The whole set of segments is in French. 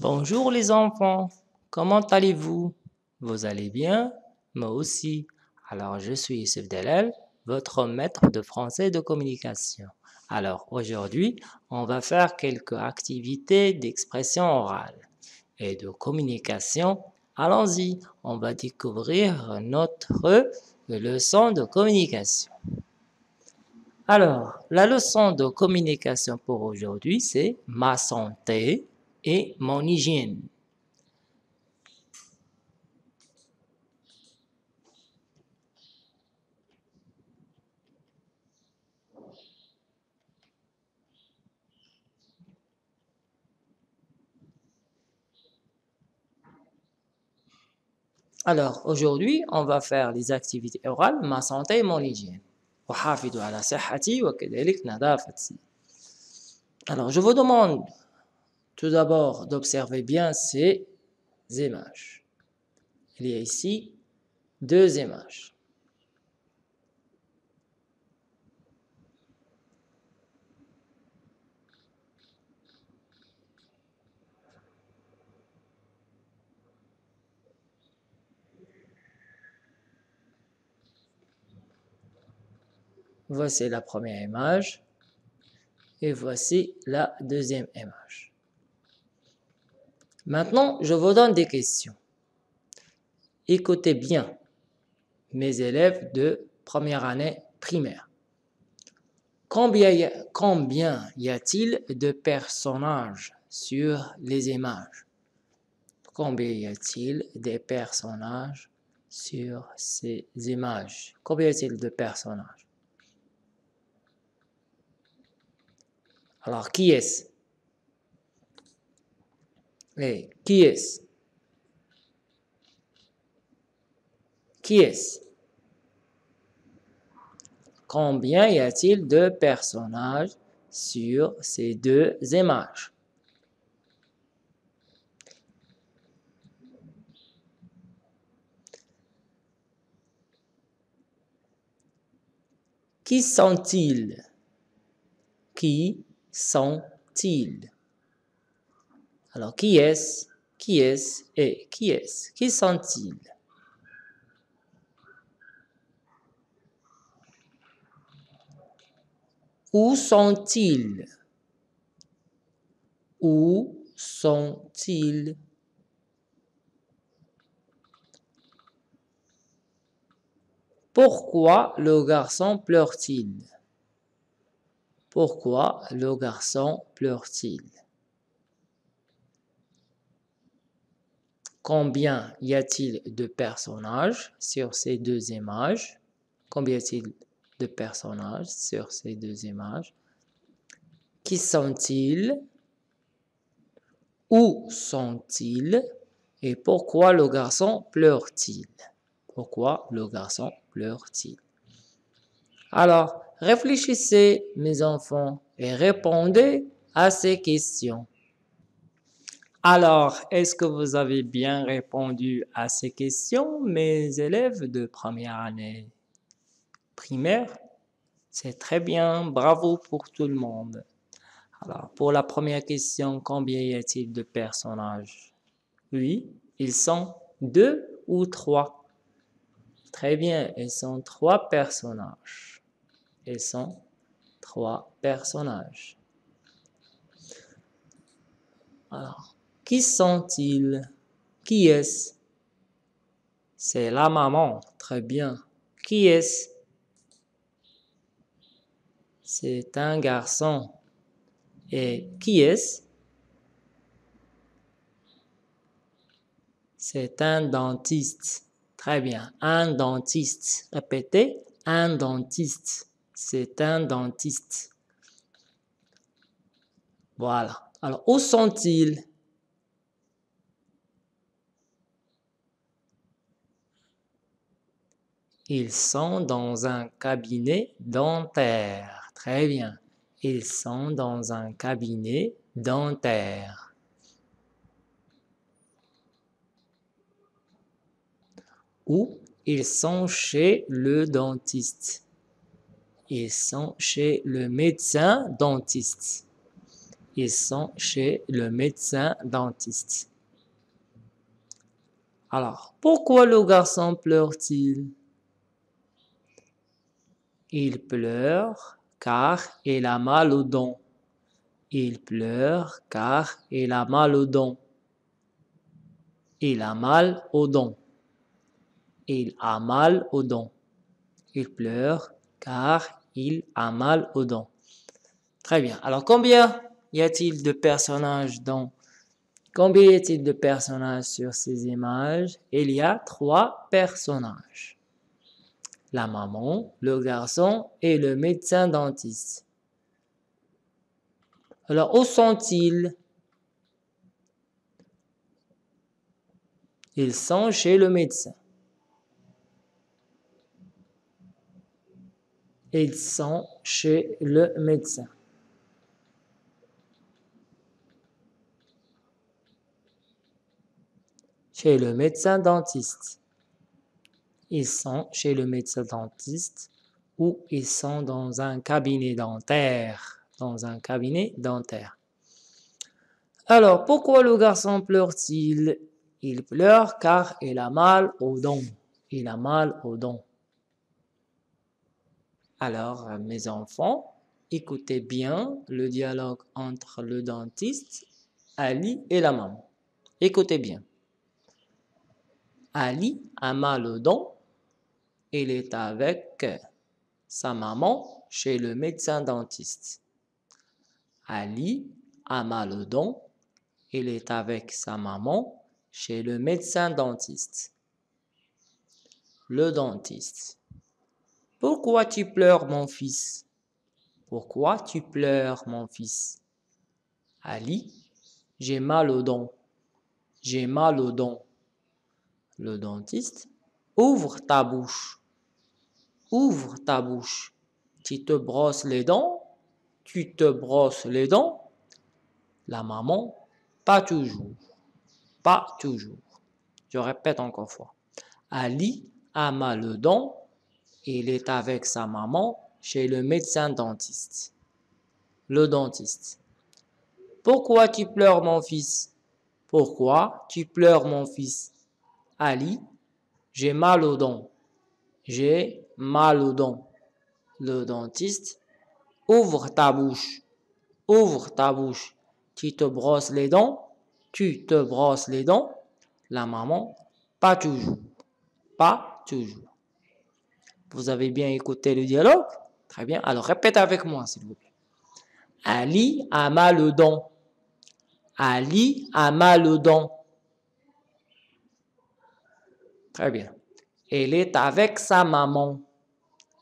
Bonjour les enfants, comment allez-vous? Vous allez bien? Moi aussi. Alors je suis Youssef Delal, votre maître de français de communication. Alors aujourd'hui, on va faire quelques activités d'expression orale et de communication. Allons-y, on va découvrir notre leçon de communication. Alors, la leçon de communication pour aujourd'hui, c'est ma santé et mon hygiène. Alors, aujourd'hui, on va faire les activités orales, ma santé et mon hygiène. Alors, je vous demande tout d'abord d'observer bien ces images. Il y a ici deux images. Voici la première image et voici la deuxième image. Maintenant, je vous donne des questions. Écoutez bien, mes élèves de première année primaire. Combien y, a-t-il de personnages sur les images? Combien y a-t-il de personnages sur ces images? Combien y a-t-il de personnages? Alors, qui est-ce? Hey, Qui est-ce Qui est-ce Combien y a-t-il de personnages sur ces deux images? Qui sont-ils? Qui sont-ils? Alors, qui est-ce? Qui est-ce? Et qui est-ce? Qui sont-ils? Où sont-ils? Où sont-ils? Pourquoi le garçon pleure-t-il? Pourquoi le garçon pleure-t-il? Combien y a-t-il de personnages sur ces deux images? Combien y a-t-il de personnages sur ces deux images? Qui sont-ils? Où sont-ils? Et pourquoi le garçon pleure-t-il? Pourquoi le garçon pleure-t-il? Alors, Réfléchissez, mes enfants, et répondez à ces questions. Alors, est-ce que vous avez bien répondu à ces questions, mes élèves de première année primaire? C'est très bien, bravo pour tout le monde. Alors, pour la première question, combien y a-t-il de personnages? Oui, ils sont deux ou trois. Très bien, ils sont trois personnages et sont trois personnages. Alors, qui sont-ils? Qui est-ce? C'est la maman, très bien. Qui est-ce? C'est un garçon. Et qui est-ce? C'est un dentiste. Très bien. Un dentiste. Répétez. Un dentiste. C'est un dentiste. Voilà. Alors, où sont-ils? Ils sont dans un cabinet dentaire. Très bien. Ils sont dans un cabinet dentaire. Ou ils sont chez le dentiste. Ils sont chez le médecin dentiste. Ils sont chez le médecin dentiste. Alors, pourquoi le garçon pleure-t-il? Il pleure car il a mal aux dents. Il pleure car il a mal aux dents. Il a mal aux dents. Il a mal aux dents. Il pleure car il a mal aux dents. Très bien. Alors, combien y a-t-il de personnages dans Combien y a-t-il de personnages sur ces images? Il y a trois personnages. La maman, le garçon et le médecin dentiste. Alors, où sont-ils? Ils sont chez le médecin. Ils sont chez le médecin. Chez le médecin dentiste. Ils sont chez le médecin dentiste ou ils sont dans un cabinet dentaire. Dans un cabinet dentaire. Alors, pourquoi le garçon pleure-t-il? Il pleure car il a mal aux dents. Il a mal aux dents. Alors, mes enfants, écoutez bien le dialogue entre le dentiste, Ali et la maman. Écoutez bien. Ali a mal aux dents. Il est avec sa maman chez le médecin dentiste. Ali a mal aux dents. Il est avec sa maman chez le médecin dentiste. Le dentiste. Pourquoi tu pleures, mon fils? Pourquoi tu pleures, mon fils? Ali, j'ai mal aux dents. J'ai mal aux dents. Le dentiste, ouvre ta bouche. Ouvre ta bouche. Tu te brosses les dents. Tu te brosses les dents. La maman, pas toujours. Pas toujours. Je répète encore fois. Ali a mal aux dents il est avec sa maman chez le médecin dentiste. Le dentiste. Pourquoi tu pleures mon fils? Pourquoi tu pleures mon fils? Ali, j'ai mal aux dents. J'ai mal aux dents. Le dentiste. Ouvre ta bouche. Ouvre ta bouche. Tu te brosses les dents. Tu te brosses les dents. La maman, pas toujours. Pas toujours. Vous avez bien écouté le dialogue? Très bien. Alors répète avec moi, s'il vous plaît. Ali a mal aux dents. Ali a mal aux dents. Très bien. Elle est avec sa maman.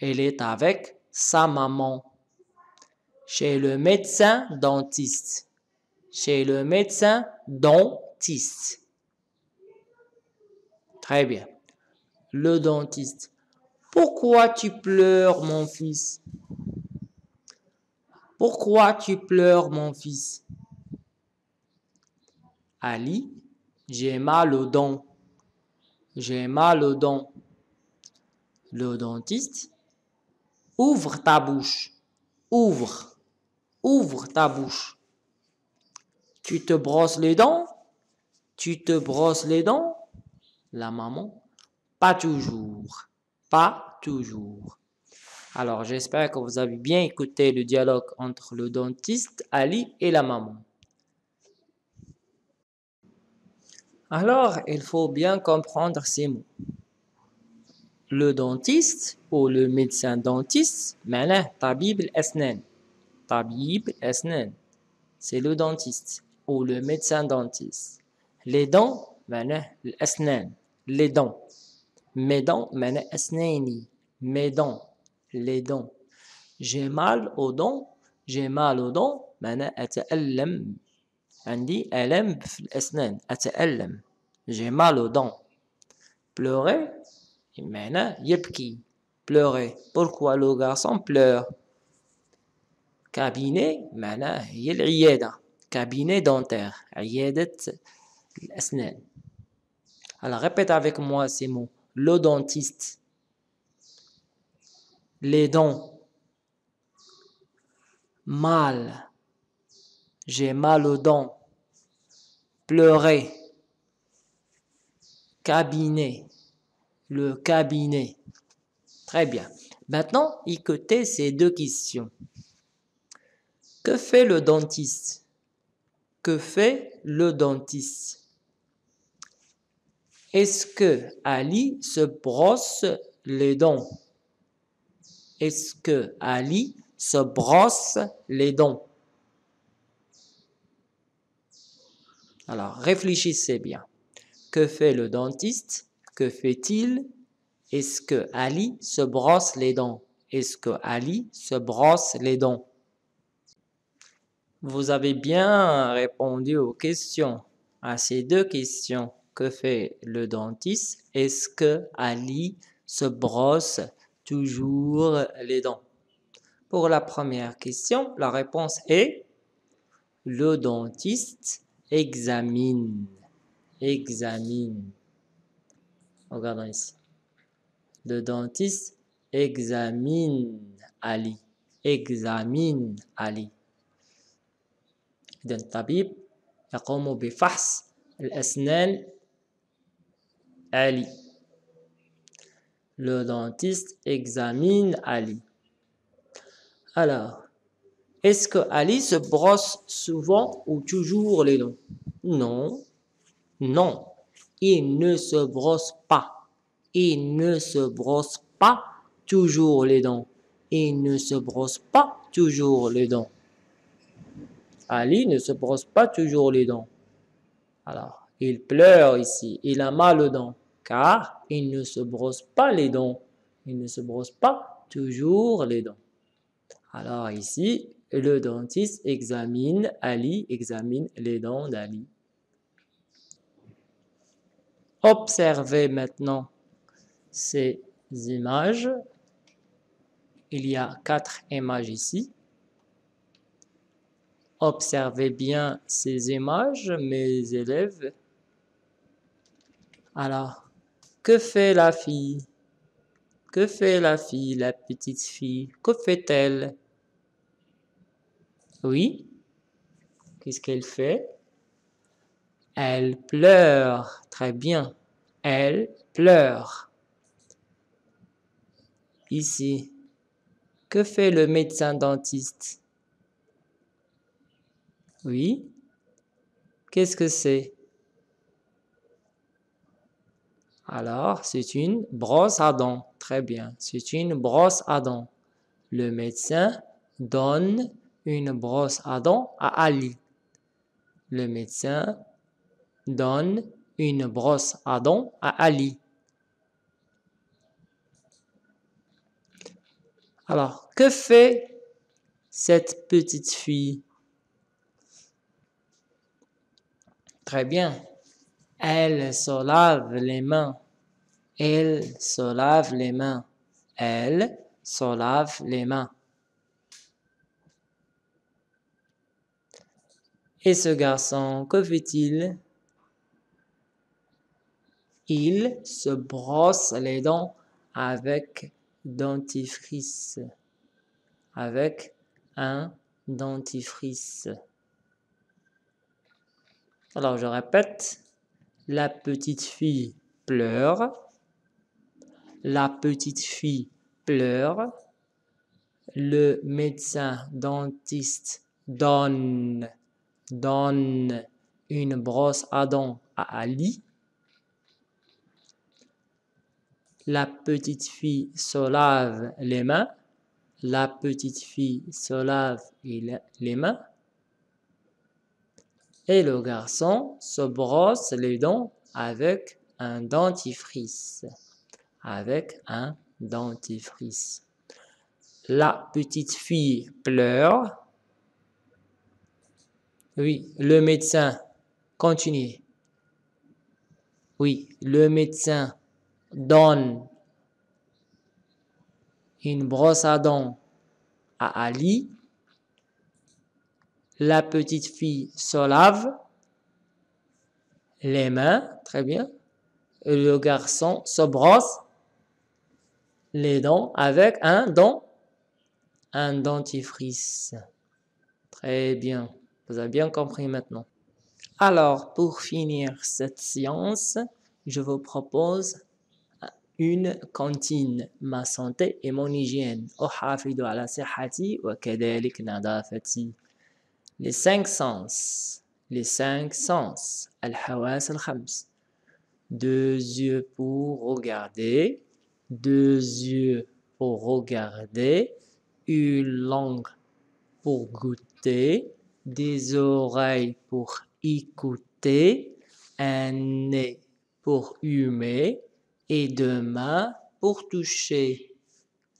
Elle est avec sa maman. Chez le médecin dentiste. Chez le médecin dentiste. Très bien. Le dentiste. Pourquoi tu pleures, mon fils? Pourquoi tu pleures, mon fils? Ali, j'ai mal aux dents. J'ai mal aux dents. Le dentiste, ouvre ta bouche. Ouvre. Ouvre ta bouche. Tu te brosses les dents Tu te brosses les dents La maman, pas toujours pas toujours. Alors, j'espère que vous avez bien écouté le dialogue entre le dentiste, Ali et la maman. Alors, il faut bien comprendre ces mots. Le dentiste ou le médecin dentiste, tabib. Tabib. C'est le dentiste ou le médecin dentiste. Les dents, l'asnan. Les dents. Mes dents, asnani. Mes dents. Les dents. J'ai mal aux dents. J'ai mal aux dents. عندي ألم في الأسنان أتألم j'ai mal aux dents pleurer معناه يبكي pleurer pourquoi le garçon pleure cabinet معناه هي العيادة cabinet dentaire عيادة الأسنان alors répète avec moi ces mots le dentiste, les dents, mal, J'ai mal aux dents. Pleurer. Cabinet. Le cabinet. Très bien. Maintenant, écoutez ces deux questions. Que fait le dentiste? Que fait le dentiste? Est-ce que Ali se brosse les dents? Est-ce que Ali se brosse les dents? Alors, réfléchissez bien. Que fait le dentiste? Que fait-il? Est-ce que Ali se brosse les dents? Est-ce que Ali se brosse les dents? Vous avez bien répondu aux questions, à ces deux questions. Que fait le dentiste? Est-ce que Ali se brosse toujours les dents? Pour la première question, la réponse est le dentiste examine. Examine. Regardons ici. Le dentiste examine Ali. Examine Ali. إذا الطبيب يقوم بفحص الأسنان Ali. Le dentiste examine Ali. Alors, est-ce que Ali se brosse souvent ou toujours les dents? Non, non, il ne se brosse pas. Il ne se brosse pas toujours les dents. Il ne se brosse pas toujours les dents. Ali ne se brosse pas toujours les dents. Alors, il pleure ici, il a mal aux dents, car il ne se brosse pas les dents. Il ne se brosse pas toujours les dents. Alors ici, le dentiste examine, Ali examine les dents d'Ali. Observez maintenant ces images. Il y a quatre images ici. Observez bien ces images, mes élèves. Alors, que fait la fille? Que fait la fille, la petite fille? Que fait-elle? Oui Qu'est-ce qu'elle fait? Elle pleure. Très bien. Elle pleure. Ici. Que fait le médecin dentiste? Oui. Qu'est-ce que c'est? Alors, c'est une brosse à dents. Très bien. C'est une brosse à dents. Le médecin donne une brosse à dents à Ali. Le médecin donne une brosse à dents à Ali. Alors, que fait cette petite fille? Très bien. Elle se lave les mains. Elle se lave les mains. Elle se lave les mains. Et ce garçon, que fait-il Il se brosse les dents avec dentifrice. Avec un dentifrice. Alors, je répète, la petite fille pleure. La petite fille pleure. Le médecin dentiste donne, donne une brosse à dents à Ali. La petite fille se lave les mains. La petite fille se lave les mains. Et le garçon se brosse les dents avec un dentifrice. Avec un dentifrice. La petite fille pleure. Oui, le médecin, continue. Oui, le médecin donne une brosse à dents à Ali la petite fille se lave les mains, très bien. Le garçon se brosse les dents avec un dent, un dentifrice. Très bien. Vous avez bien compris maintenant. Alors, pour finir cette séance, je vous propose une cantine, ma santé et mon hygiène. Les cinq sens, les cinq sens. Deux yeux pour regarder, deux yeux pour regarder, une langue pour goûter, des oreilles pour écouter, un nez pour humer et deux mains pour toucher.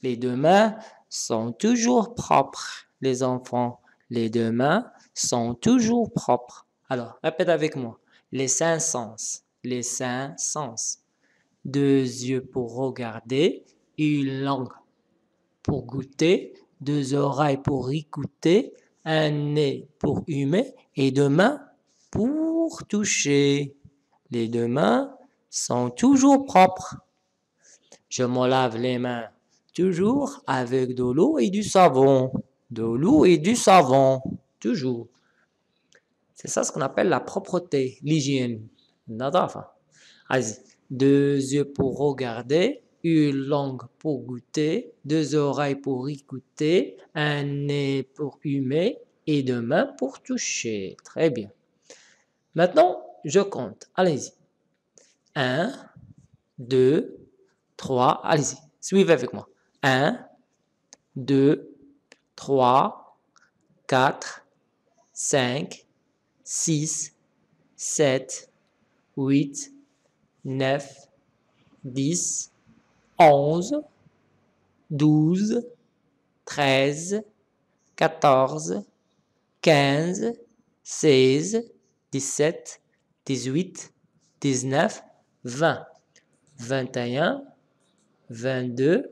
Les deux mains sont toujours propres, les enfants. Les deux mains sont toujours propres. Alors, répète avec moi. Les cinq sens. Les cinq sens. Deux yeux pour regarder, une langue pour goûter, deux oreilles pour écouter, un nez pour humer et deux mains pour toucher. Les deux mains sont toujours propres. Je me lave les mains toujours avec de l'eau et du savon. De l'eau et du savon, toujours. C'est ça ce qu'on appelle la propreté, l'hygiène. Allez, deux yeux pour regarder, une langue pour goûter, deux oreilles pour écouter, un nez pour humer et deux mains pour toucher. Très bien. Maintenant, je compte. Allez-y. Un, deux, trois. Allez-y. Suivez avec moi. Un, deux, trois, quatre, cinq, six, sept, huit, neuf, dix, onze, douze, treize, quatorze, quinze, seize, dix-sept, dix-huit, dix-neuf, vingt, vingt et un, vingt-deux,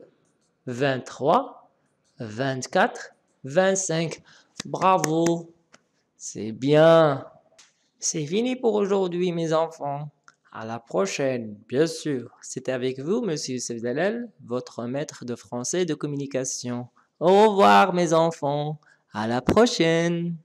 vingt-trois, vingt-quatre, vingt-cinq. Bravo, c'est bien. C'est fini pour aujourd'hui, mes enfants. À la prochaine, bien sûr. C'était avec vous, Monsieur Sevdalel, votre maître de français de communication. Au revoir, mes enfants. À la prochaine.